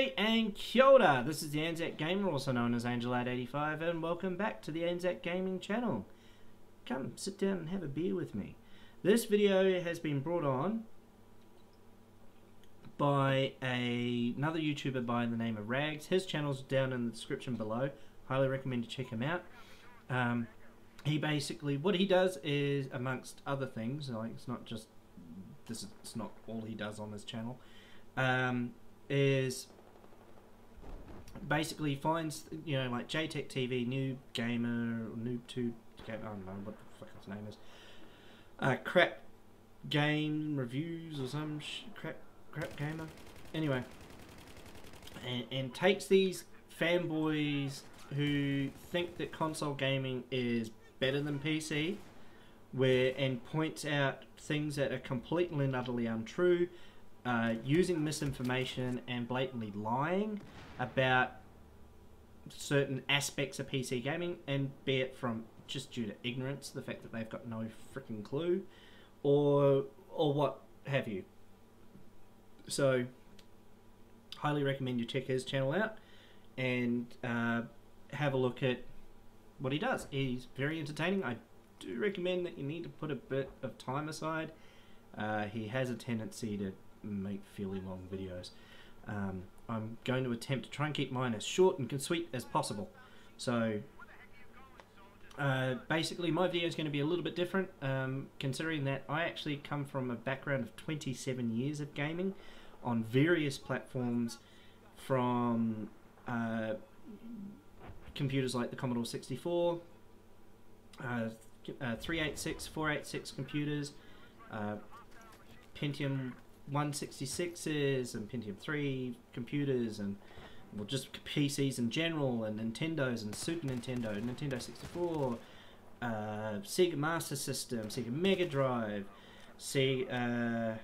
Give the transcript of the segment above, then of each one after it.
And kia ora. This is the Anzac Gamer, also known as Angelad85, and welcome back to the Anzac Gaming channel. Come, sit down and have a beer with me. This video has been brought on by a, another YouTuber by the name of Rags. His channel's down in the description below. Highly recommend you check him out. Um, he basically, what he does is, amongst other things, like it's not just, this is it's not all he does on his channel, um, is basically finds you know like JTech TV, Noob Gamer, Noob Tube, I don't know what the fuck his name is, uh, crap game reviews or some crap crap gamer. Anyway, and, and takes these fanboys who think that console gaming is better than PC, where and points out things that are completely and utterly untrue uh, using misinformation and blatantly lying about certain aspects of PC gaming, and be it from just due to ignorance, the fact that they've got no freaking clue, or or what have you. So, highly recommend you check his channel out and uh, have a look at what he does. He's very entertaining. I do recommend that you need to put a bit of time aside. Uh, he has a tendency to make fairly long videos. Um, I'm going to attempt to try and keep mine as short and sweet as possible. So uh, basically my video is going to be a little bit different um, considering that I actually come from a background of 27 years of gaming on various platforms from uh, computers like the Commodore 64, uh, uh, 386, 486 computers, uh, Pentium 166s and Pentium 3 computers and well just PCs in general and Nintendos and Super Nintendo, Nintendo 64, uh, Sega Master System, Sega Mega Drive, Sega, uh,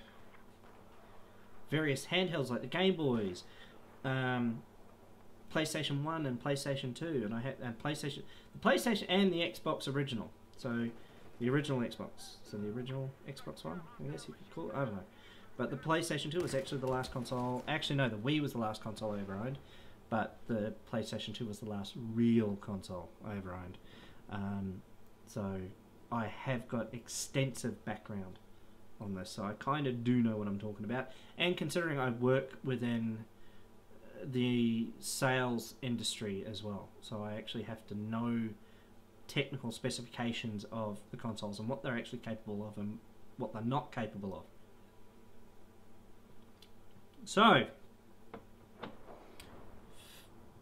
various handhelds like the Game Boys, um, PlayStation 1 and PlayStation 2 and I had and PlayStation the PlayStation and the Xbox original. So the original Xbox. So the original Xbox One, I guess you could call it. I don't know. But the PlayStation 2 was actually the last console. Actually, no, the Wii was the last console I ever owned. But the PlayStation 2 was the last real console I ever owned. Um, so I have got extensive background on this. So I kind of do know what I'm talking about. And considering I work within the sales industry as well. So I actually have to know technical specifications of the consoles and what they're actually capable of and what they're not capable of. So, I'm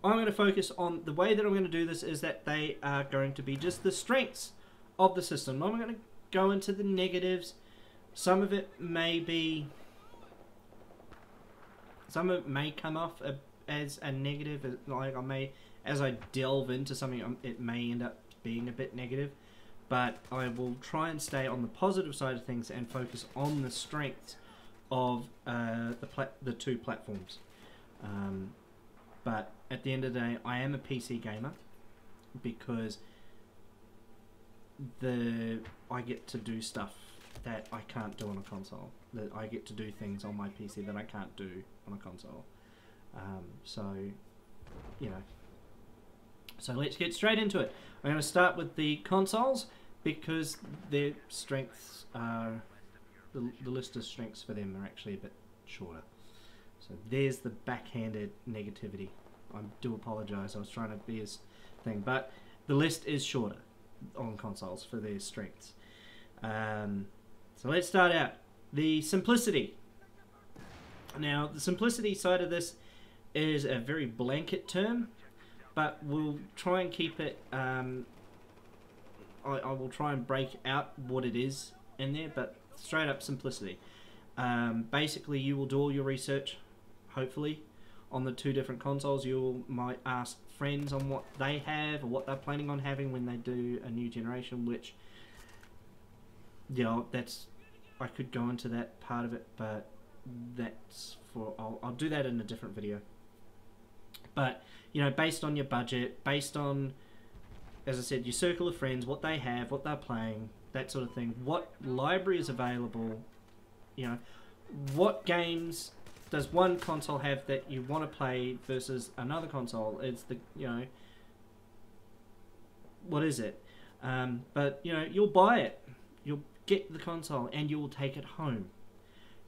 going to focus on the way that I'm going to do this is that they are going to be just the strengths of the system. I'm going to go into the negatives. Some of it may be, some of it may come off as a negative. Like I may, as I delve into something, um, it may end up being a bit negative. But I will try and stay on the positive side of things and focus on the strengths of uh, the the two platforms. Um, but at the end of the day, I am a PC gamer because the I get to do stuff that I can't do on a console. That I get to do things on my PC that I can't do on a console. Um, so, you know. So let's get straight into it. I'm going to start with the consoles because their strengths are the, the list of strengths for them are actually a bit shorter. So there's the backhanded negativity. I do apologise. I was trying to be as thing, but the list is shorter on consoles for their strengths. Um, so let's start out the simplicity. Now the simplicity side of this is a very blanket term, but we'll try and keep it. Um, I, I will try and break out what it is in there, but straight up simplicity. Um, basically, you will do all your research, hopefully, on the two different consoles. You might ask friends on what they have or what they're planning on having when they do a new generation, which, you know, that's. I could go into that part of it, but that's for. I'll, I'll do that in a different video. But, you know, based on your budget, based on, as I said, your circle of friends, what they have, what they're playing, that sort of thing. What library is available? You know, what games does one console have that you want to play versus another console? It's the you know what is it? Um, but you know you'll buy it, you'll get the console, and you will take it home.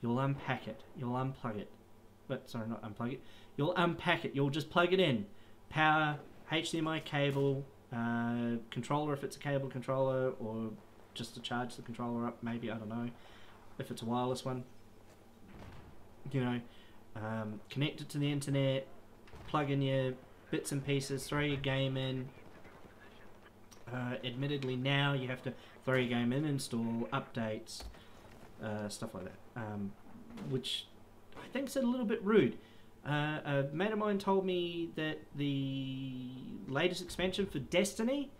You'll unpack it, you'll unplug it, but sorry, not unplug it. You'll unpack it. You'll just plug it in, power, HDMI cable, uh, controller if it's a cable controller, or just to charge the controller up. Maybe I don't know if it's a wireless one. You know, um, connect it to the internet, plug in your bits and pieces, throw your game in. Uh, admittedly, now you have to throw your game in, install updates, uh, stuff like that, um, which I think is a little bit rude. Uh, a mate of mine told me that the latest expansion for Destiny,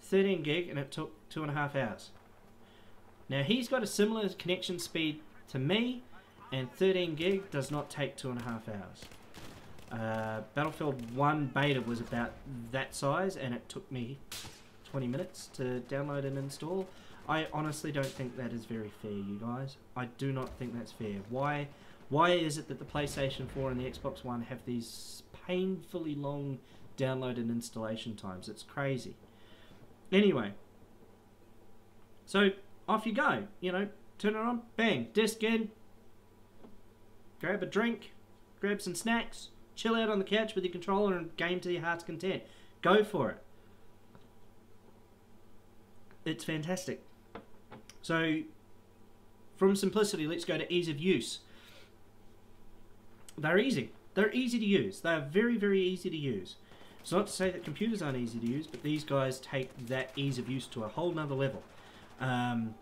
13 gig, and it took two and a half hours. Now he's got a similar connection speed to me, and 13 gig does not take two and a half hours. Uh, Battlefield 1 beta was about that size, and it took me 20 minutes to download and install. I honestly don't think that is very fair, you guys. I do not think that's fair. Why? Why is it that the PlayStation 4 and the Xbox One have these painfully long download and installation times? It's crazy. Anyway, so off you go. You know, turn it on, bang, disc in, grab a drink, grab some snacks, chill out on the couch with your controller and game to your heart's content. Go for it. It's fantastic. So, from simplicity, let's go to ease of use. They're easy. They're easy to use. They are very, very easy to use. It's not to say that computers aren't easy to use, but these guys take that ease of use to a whole nother level. Um,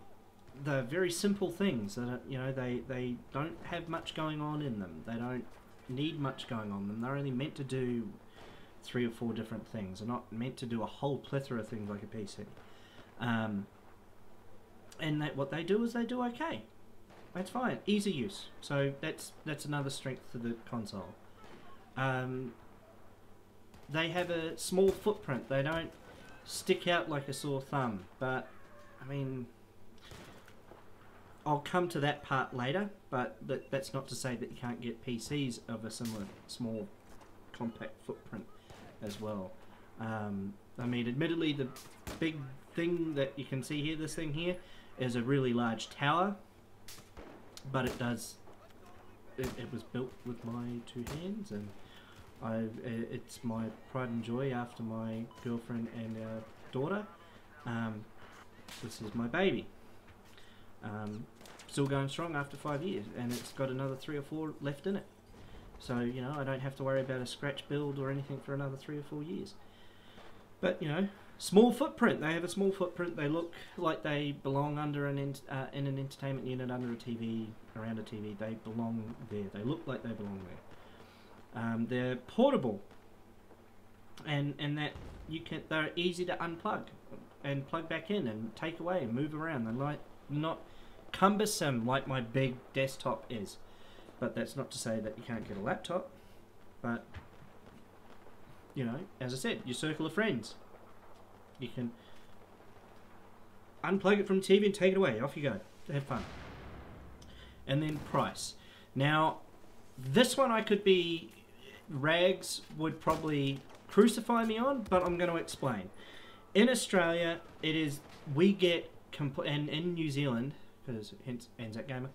they're very simple things that are, you know they they don't have much going on in them. They don't need much going on them. They're only meant to do three or four different things. They're not meant to do a whole plethora of things like a PC. Um, and that, what they do is they do okay. That's fine. Easy use. So that's that's another strength to the console. Um, they have a small footprint. They don't stick out like a sore thumb. But I mean, I'll come to that part later. But that, that's not to say that you can't get PCs of a similar small, compact footprint as well. Um, I mean, admittedly, the big thing that you can see here, this thing here, is a really large tower but it does. It, it was built with my two hands, and I. It's my pride and joy after my girlfriend and daughter. Um, this is my baby. Um, still going strong after five years, and it's got another three or four left in it. So you know, I don't have to worry about a scratch build or anything for another three or four years. But you know, small footprint. They have a small footprint. They look like they belong under an uh, in an entertainment unit under a TV, around a TV. They belong there. They look like they belong there. Um, they're portable, and and that you can. They're easy to unplug and plug back in and take away and move around. They're like not cumbersome like my big desktop is. But that's not to say that you can't get a laptop. But you know, as I said, your circle of friends you can unplug it from TV and take it away. Off you go. Have fun. And then price. Now, this one I could be rags would probably crucify me on, but I'm going to explain. In Australia, it is we get compl- and in New Zealand because hence Anzac Gamer.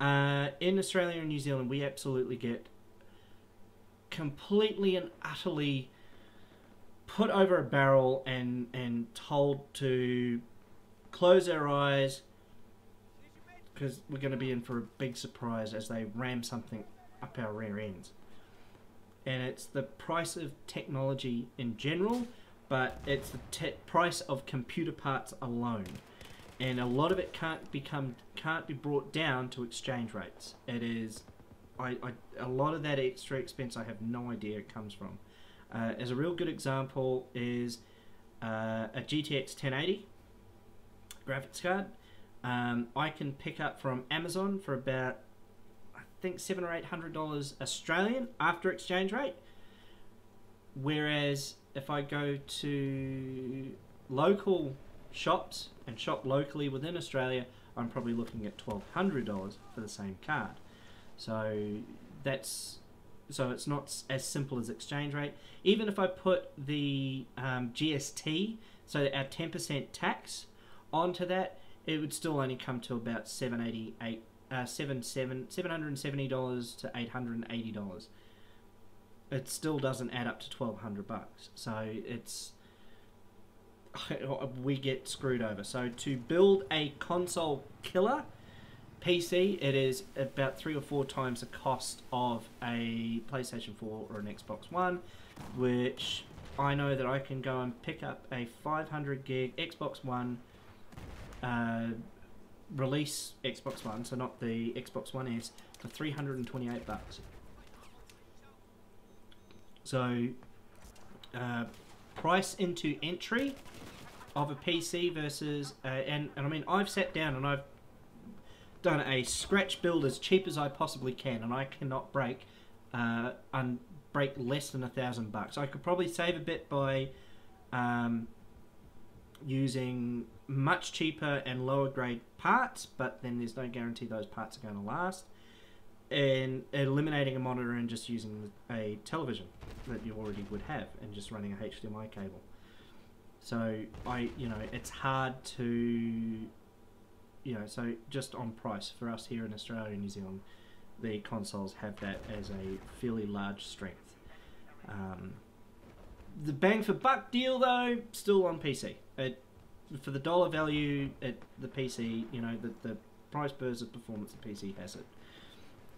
Uh, in Australia and New Zealand, we absolutely get completely and utterly put over a barrel and and told to close our eyes because we're going to be in for a big surprise as they ram something up our rear ends. And it's the price of technology in general, but it's the price of computer parts alone. And a lot of it can't become can't be brought down to exchange rates. It is, I, I a lot of that extra expense I have no idea comes from. Uh, as a real good example is uh, a GTX 1080 graphics card. Um, I can pick up from Amazon for about I think seven or eight hundred dollars Australian after exchange rate. Whereas if I go to local shops and shop locally within Australia, I'm probably looking at $1,200 for the same card. So that's so it's not as simple as exchange rate. Even if I put the um, GST, so our 10% tax, onto that, it would still only come to about 788 uh, $770 to $880. It still doesn't add up to twelve hundred bucks. So it's we get screwed over. So to build a console killer PC, it is about three or four times the cost of a PlayStation 4 or an Xbox One, which I know that I can go and pick up a 500 gig Xbox One uh, release Xbox One, so not the Xbox One S, for 328 bucks. So, uh, price into entry of a PC versus, uh, and, and I mean, I've sat down and I've done a scratch build as cheap as I possibly can, and I cannot break uh, un- break less than a thousand bucks. I could probably save a bit by um, using much cheaper and lower grade parts, but then there's no guarantee those parts are going to last. And eliminating a monitor and just using a television that you already would have, and just running a HDMI cable. So I, you know, it's hard to you know, so just on price for us here in Australia and New Zealand, the consoles have that as a fairly large strength. Um, the bang for buck deal, though, still on PC. It, for the dollar value, at the PC, you know, the, the price versus performance, the PC has it.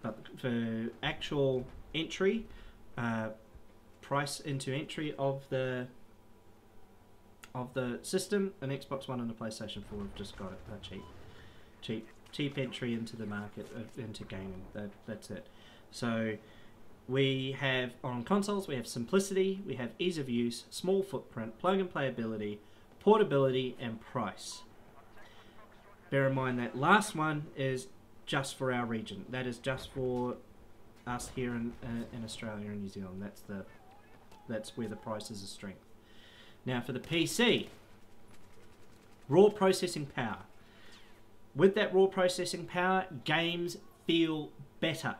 But for actual entry, uh, price into entry of the of the system, an Xbox One and a PlayStation 4 have just got it cheap cheap cheap entry into the market uh, into gaming. That that's it. So we have on consoles we have simplicity, we have ease of use, small footprint, plug and play ability, portability, and price. Bear in mind that last one is just for our region. That is just for us here in uh, in Australia and New Zealand. That's the that's where the price is a strength. Now for the PC, raw processing power with that raw processing power, games feel better.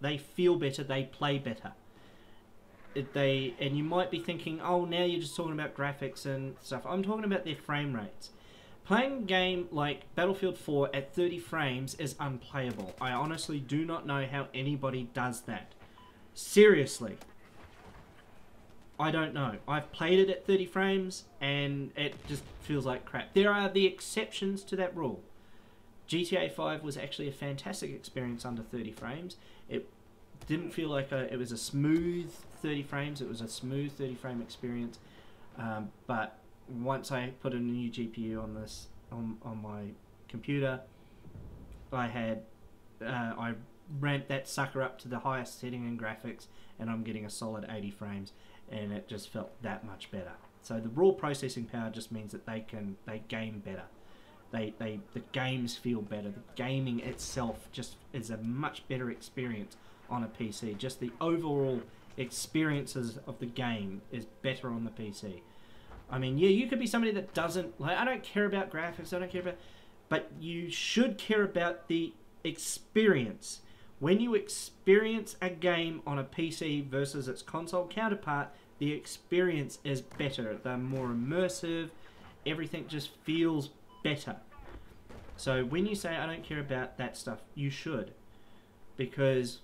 They feel better. They play better. It, they and you might be thinking, oh, now you're just talking about graphics and stuff. I'm talking about their frame rates. Playing a game like Battlefield 4 at 30 frames is unplayable. I honestly do not know how anybody does that. Seriously. I don't know. I've played it at 30 frames and it just feels like crap. There are the exceptions to that rule. GTA 5 was actually a fantastic experience under 30 frames. It didn't feel like a, it was a smooth 30 frames, it was a smooth 30 frame experience. Um, but once I put in a new GPU on this on, on my computer, I had uh, I ramped that sucker up to the highest setting in graphics, and I'm getting a solid 80 frames, and it just felt that much better. So the raw processing power just means that they can they game better. They, they the games feel better. The gaming itself just is a much better experience on a PC. Just the overall experiences of the game is better on the PC. I mean, yeah, you could be somebody that doesn't like. I don't care about graphics. I don't care about, but you should care about the experience. When you experience a game on a PC versus its console counterpart, the experience is better. They're more immersive. Everything just feels better. So when you say I don't care about that stuff, you should, because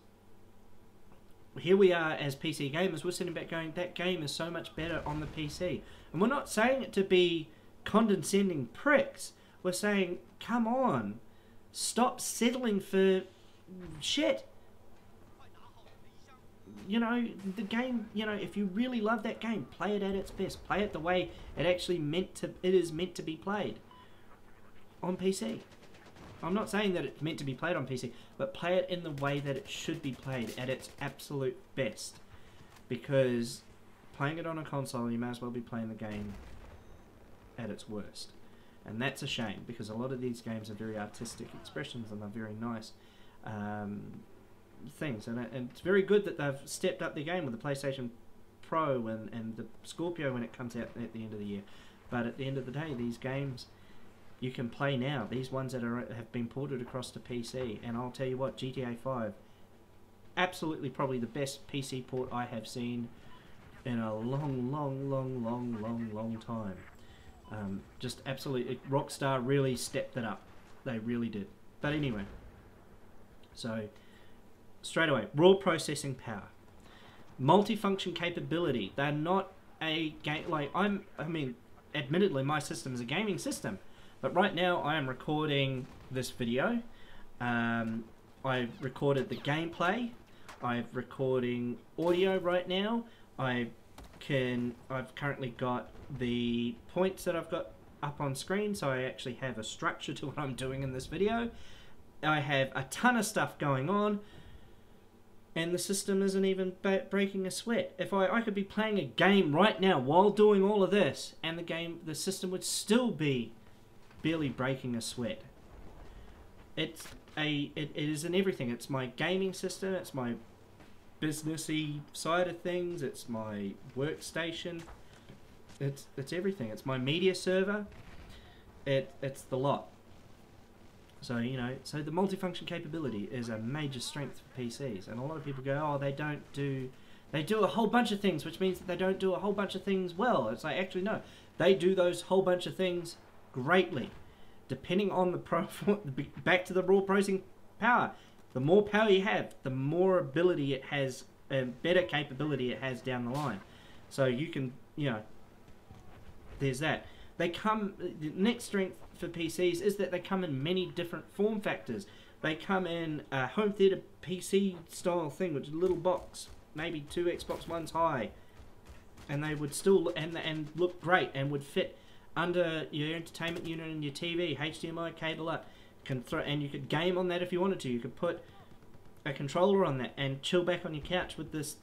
here we are as PC gamers, we're sitting back going, that game is so much better on the PC. And we're not saying it to be condescending pricks. We're saying, come on, stop settling for shit. You know, the game, you know, if you really love that game, play it at its best. Play it the way it actually meant to it is meant to be played on PC. I'm not saying that it's meant to be played on PC, but play it in the way that it should be played at its absolute best. Because playing it on a console, you may as well be playing the game at its worst. And that's a shame because a lot of these games are very artistic expressions and they're very nice um, things. And, and it's very good that they've stepped up the game with the PlayStation Pro and, and the Scorpio when it comes out at the end of the year. But at the end of the day, these games you can play now. These ones that are have been ported across to PC, and I'll tell you what, GTA 5, absolutely probably the best PC port I have seen in a long, long, long, long, long, long time. Um, just absolutely, Rockstar really stepped it up. They really did. But anyway, so straight away, raw processing power, multifunction capability. They're not a game like I'm. I mean, admittedly, my system is a gaming system, but right now I am recording this video. Um, I've recorded the gameplay. I'm recording audio right now. I can. I've currently got the points that I've got up on screen, so I actually have a structure to what I'm doing in this video. I have a ton of stuff going on, and the system isn't even breaking a sweat. If I, I could be playing a game right now while doing all of this, and the game, the system would still be barely breaking a sweat. It's a, it, it is in everything. It's my gaming system. It's my businessy side of things. It's my workstation. It's it's everything. It's my media server. It it's the lot. So you know, so the multifunction capability is a major strength for PCs, and a lot of people go, "Oh, they don't do, they do a whole bunch of things," which means that they don't do a whole bunch of things well. It's like actually no, they do those whole bunch of things greatly, depending on the pro. back to the raw processing power. The more power you have, the more ability it has, and better capability it has down the line. So you can, you know, there's that. They come. The next strength for PCs is that they come in many different form factors. They come in a home theater PC style thing, which is a little box, maybe two Xbox Ones high, and they would still and and look great and would fit under your entertainment unit and your TV, HDMI cable up. Can throw and you could game on that if you wanted to. You could put a controller on that and chill back on your couch with this,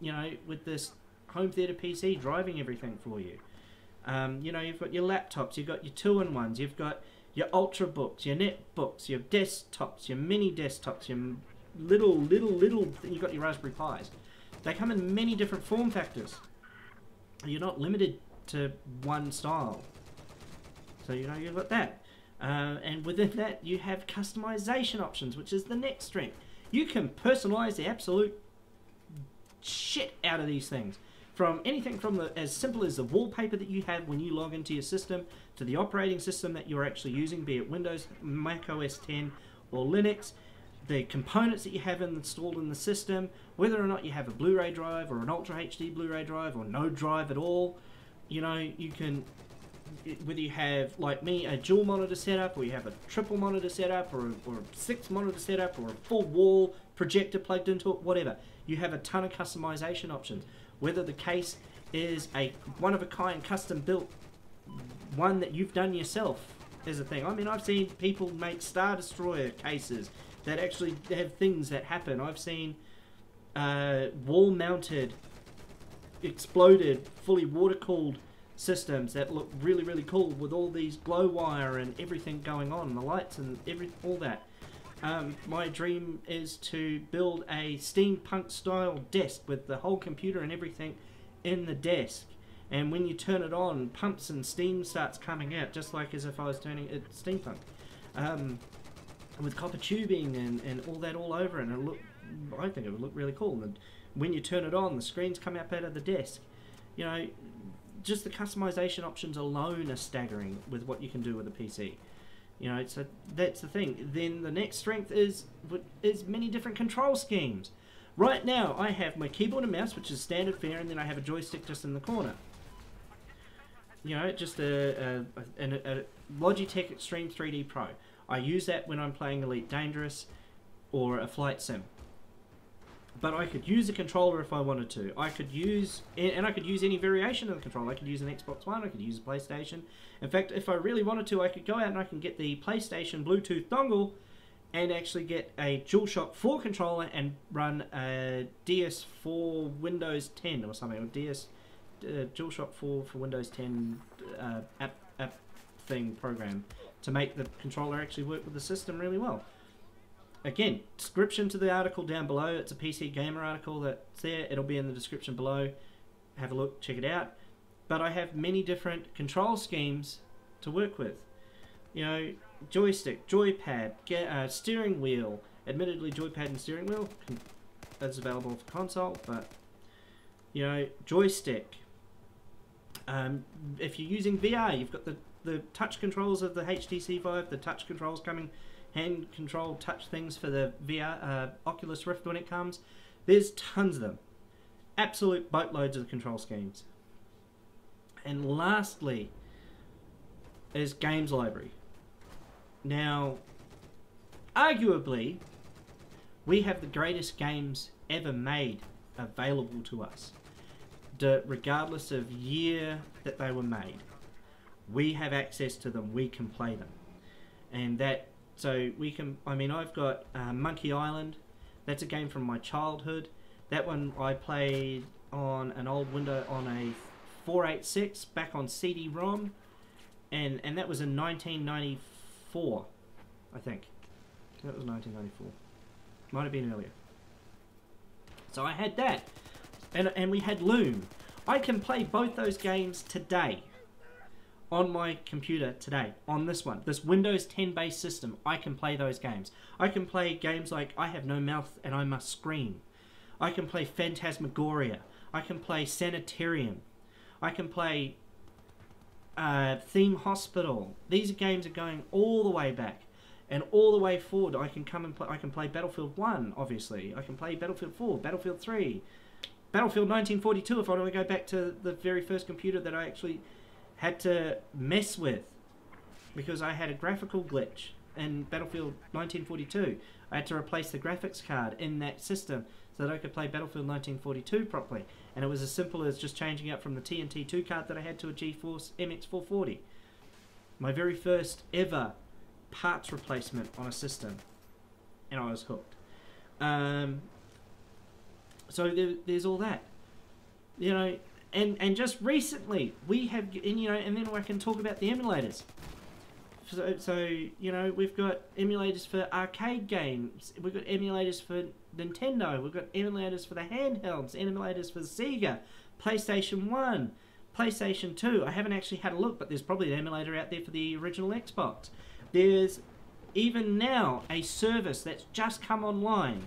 you know, with this home theater PC driving everything for you. Um, you know, you've got your laptops, you've got your two-in-ones, you've got your ultrabooks, your netbooks, your desktops, your mini desktops, your little, little, little. You've got your Raspberry Pis. They come in many different form factors. You're not limited to one style. So you know you've got that, uh, and within that you have customization options, which is the next strength. You can personalize the absolute shit out of these things from anything from the as simple as the wallpaper that you have when you log into your system to the operating system that you're actually using, be it Windows, Mac OS 10, or Linux, the components that you have installed in the system, whether or not you have a Blu-ray drive or an Ultra HD Blu-ray drive or no drive at all, you know, you can whether you have like me a dual monitor setup or you have a triple monitor setup or, or a six monitor setup or a full wall projector plugged into it whatever you have a ton of customization options whether the case is a one of a kind custom built one that you've done yourself is a thing. I mean, I've seen people make Star Destroyer cases that actually have things that happen. I've seen uh, wall mounted, exploded, fully water cooled systems that look really, really cool with all these glow wire and everything going on, the lights and every all that. Um, my dream is to build a steampunk style desk with the whole computer and everything in the desk. And when you turn it on, pumps and steam starts coming out, just like as if I was turning it steampunk. Um, with copper tubing and, and all that all over. And it look, I think it would look really cool. And when you turn it on, the screens come up out of the desk. You know, just the customization options alone are staggering with what you can do with a PC. You know, so that's the thing. Then the next strength is is many different control schemes. Right now, I have my keyboard and mouse, which is standard fare, and then I have a joystick just in the corner. You know, just a, a, a, a Logitech Extreme 3D Pro. I use that when I'm playing Elite Dangerous or a flight sim but I could use a controller if I wanted to. I could use, and I could use any variation of the controller. I could use an Xbox One, I could use a PlayStation. In fact, if I really wanted to, I could go out and I can get the PlayStation Bluetooth dongle and actually get a DualShock 4 controller and run a DS4 Windows 10 or something, or DS uh, DualShock 4 for Windows 10 uh, app, app thing program to make the controller actually work with the system really well again, description to the article down below. It's a PC Gamer article that's there. It'll be in the description below. Have a look, check it out. But I have many different control schemes to work with. You know, joystick, joypad, get, uh, steering wheel. Admittedly, joypad and steering wheel that's available for console, but you know, joystick. Um, if you're using VR, you've got the the touch controls of the HTC Vive, the touch controls coming, hand control touch things for the VR uh, Oculus Rift when it comes. There's tons of them, absolute boatloads of control schemes. And lastly, is Games Library. Now, arguably, we have the greatest games ever made available to us, regardless of year that they were made. We have access to them. We can play them, and that so we can. I mean, I've got uh, Monkey Island. That's a game from my childhood. That one I played on an old window on a 486 back on CD-ROM, and and that was in 1994, I think. That was 1994. Might have been earlier. So I had that, and and we had Loom. I can play both those games today on my computer today on this one this windows 10 based system i can play those games. I can play games like i have no mouth and i must scream. I can play phantasmagoria. I can play sanitarium. I can play uh, theme hospital. These games are going all the way back. And all the way forward i can come and play i can play battlefield 1 obviously. I can play battlefield 4 battlefield 3 battlefield 1942 if i want to go back to the very first computer that i actually had to mess with because I had a graphical glitch in Battlefield 1942. I had to replace the graphics card in that system so that I could play Battlefield 1942 properly. And it was as simple as just changing up from the TNT 2 card that I had to a GeForce MX440. My very first ever parts replacement on a system. And I was hooked. Um, so there, there's all that. You know, and and just recently we have and you know and then I can talk about the emulators. So, so you know we've got emulators for arcade games. We've got emulators for Nintendo. We've got emulators for the handhelds. Emulators for the Sega, PlayStation One, PlayStation Two. I haven't actually had a look, but there's probably an emulator out there for the original Xbox. There's even now a service that's just come online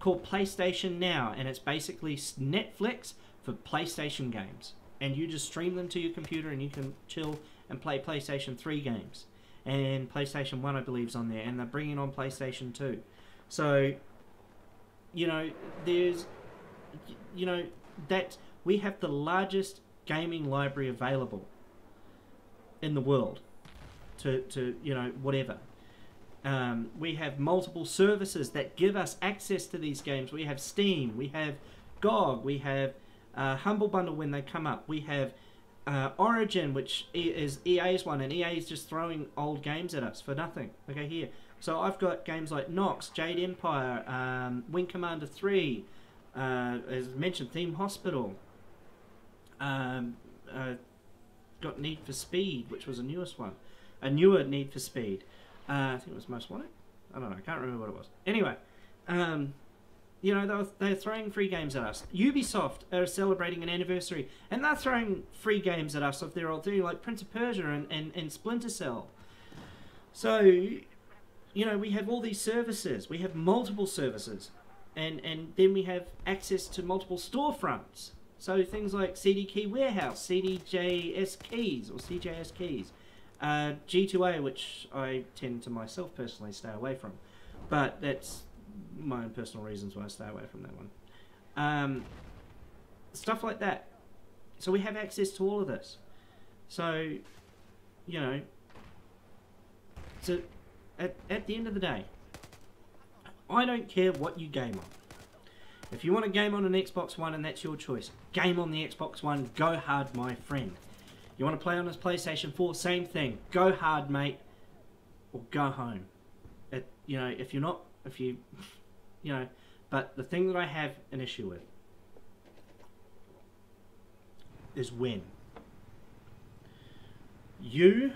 called PlayStation Now, and it's basically Netflix for PlayStation games. And you just stream them to your computer and you can chill and play PlayStation 3 games. And PlayStation 1, I believe, is on there. And they're bringing on PlayStation 2. So, you know, there's, you know, that we have the largest gaming library available in the world to, to you know, whatever. Um, we have multiple services that give us access to these games. We have Steam, we have GOG, we have uh, Humble Bundle when they come up. We have uh, Origin, which is EA's one, and EA is just throwing old games at us for nothing. Okay, here. So I've got games like Nox, Jade Empire, um, Wing Commander 3, uh, as mentioned, Theme Hospital. Um, uh, got Need for Speed, which was a newest one. A newer Need for Speed. Uh, I think it was Most Wanted. I don't know. I can't remember what it was. Anyway, um, you know, they're, they're throwing free games at us. Ubisoft are celebrating an anniversary, and they're throwing free games at us of their old thing, like Prince of Persia and, and, and Splinter Cell. So, you know, we have all these services. We have multiple services. And, and then we have access to multiple storefronts. So things like CD Key Warehouse, CDJS Keys, or CJS Keys. Uh, G2A, which I tend to myself personally stay away from. But that's my own personal reasons why I stay away from that one. Um, stuff like that. So we have access to all of this. So, you know, so at, at the end of the day, I don't care what you game on. If you want to game on an Xbox One and that's your choice, game on the Xbox One, go hard, my friend. You want to play on this PlayStation 4, same thing. Go hard, mate, or go home. It, you know, if you're not, if you you know, but the thing that I have an issue with is when you,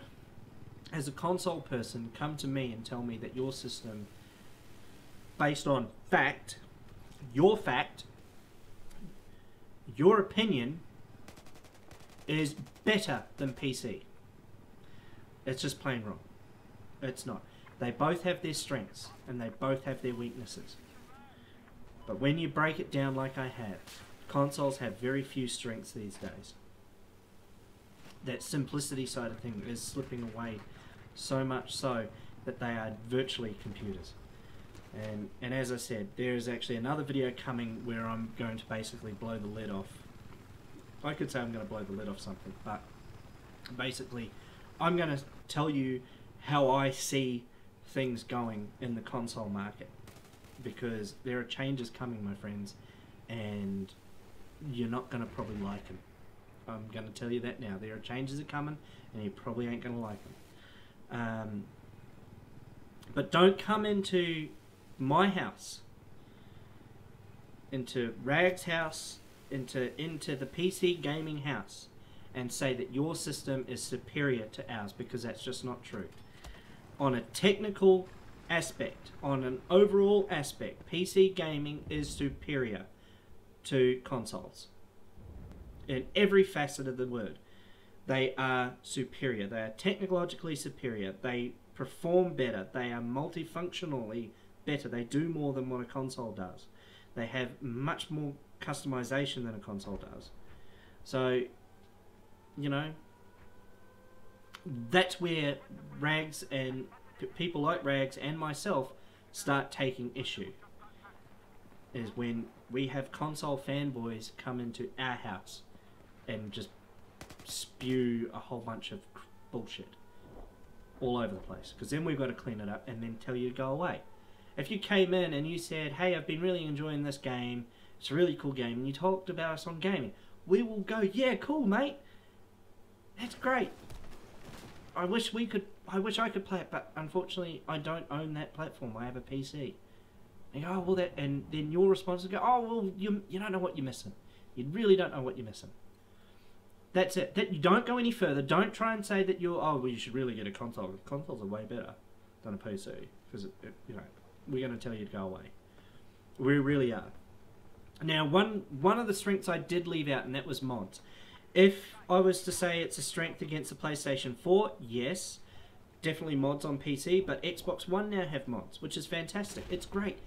as a console person, come to me and tell me that your system, based on fact, your fact, your opinion, is better than PC. It's just plain wrong. It's not. They both have their strengths and they both have their weaknesses. But when you break it down like I have, consoles have very few strengths these days. That simplicity side of things is slipping away so much so that they are virtually computers. And, and as I said, there is actually another video coming where I'm going to basically blow the lid off. I could say I'm going to blow the lid off something, but basically, I'm going to tell you how I see things going in the console market because there are changes coming, my friends, and you're not going to probably like them. I'm going to tell you that now. There are changes are coming, and you probably ain't going to like them. Um, but don't come into my house, into Rag's house, into into the PC gaming house, and say that your system is superior to ours because that's just not true. On a technical aspect, on an overall aspect, PC gaming is superior to consoles. In every facet of the word, they are superior. They are technologically superior. They perform better. They are multifunctionally better. They do more than what a console does. They have much more customization than a console does. So, you know, that's where Rags and p- people like Rags and myself start taking issue. Is when we have console fanboys come into our house and just spew a whole bunch of bullshit all over the place. Because then we've got to clean it up and then tell you to go away. If you came in and you said, hey, I've been really enjoying this game, it's a really cool game, and you talked about us on gaming, we will go, yeah, cool, mate. That's great. I wish we could, I wish I could play it, but unfortunately, I don't own that platform. I have a PC. And go, oh, well, that, and then your response is go, oh, well, you, you don't know what you're missing. You really don't know what you're missing. That's it. That you don't go any further. Don't try and say that you're, oh, well, you should really get a console. Consoles are way better than a PC because, you know, we're going to tell you to go away. We really are. Now, one one of the strengths I did leave out, and that was mods. If I was to say it's a strength against the PlayStation 4, yes, definitely mods on PC, but Xbox One now have mods, which is fantastic. It's great.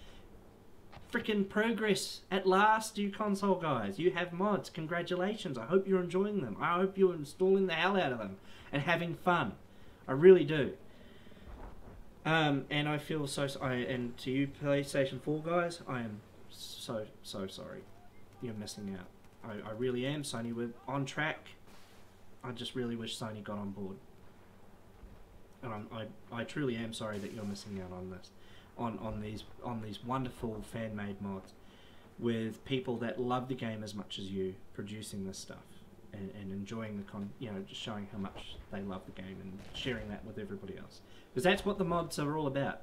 Freaking progress at last, you console guys. You have mods. Congratulations. I hope you're enjoying them. I hope you're installing the hell out of them and having fun. I really do. Um, and I feel so. I and to you PlayStation Four guys, I am so so sorry. You're missing out. I, I really am. Sony were on track. I just really wish Sony got on board. And I'm, I I truly am sorry that you're missing out on this, on on these on these wonderful fan made mods, with people that love the game as much as you producing this stuff. And, and enjoying the con, you know, just showing how much they love the game and sharing that with everybody else because that's what the mods are all about.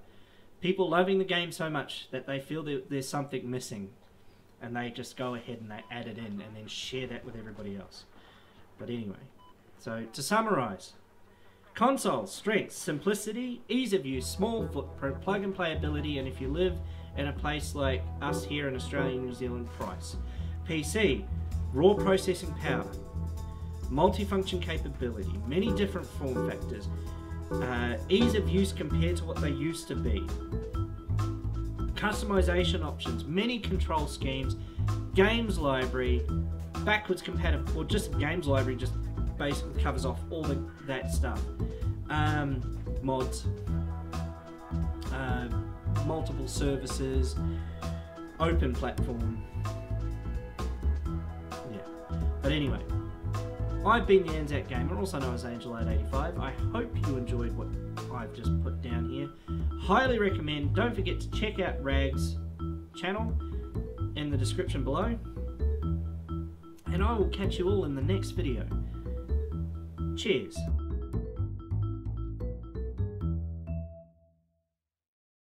People loving the game so much that they feel that there's something missing, and they just go ahead and they add it in and then share that with everybody else. But anyway, so to summarize, console strengths, simplicity, ease of use, small footprint, plug and play ability, and if you live in a place like us here in Australia and New Zealand, price. PC, raw processing power, multifunction capability, many different form factors, uh, ease of use compared to what they used to be. Customization options, many control schemes, games library, backwards compatible, or just games library just basically covers off all the, that stuff. Um, mods, uh, multiple services, open platform. Yeah. But anyway, I've been the Anzac Gamer, also known as Angel885. I hope you enjoyed what I've just put down here. Highly recommend. Don't forget to check out Rag's channel in the description below. And I will catch you all in the next video. Cheers.